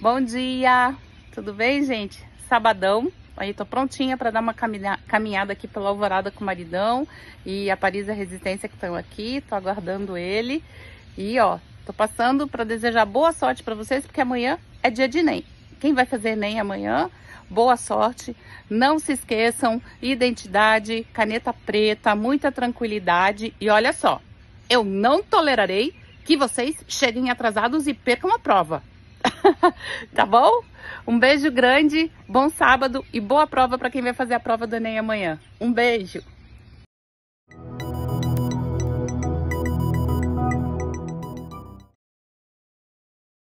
Bom dia! Tudo bem, gente? Sabadão. Aí tô prontinha para dar uma caminhada aqui pela Alvorada com o maridão e a Paris e a Resistência que estão aqui. Tô aguardando ele. E ó, tô passando para desejar boa sorte para vocês porque amanhã é dia de Enem. Quem vai fazer Enem amanhã? Boa sorte. Não se esqueçam, identidade, caneta preta, muita tranquilidade e olha só, eu não tolerarei que vocês cheguem atrasados e percam a prova. tá bom? Um beijo grande, bom sábado e boa prova para quem vai fazer a prova do Enem amanhã. Um beijo!